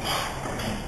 いい。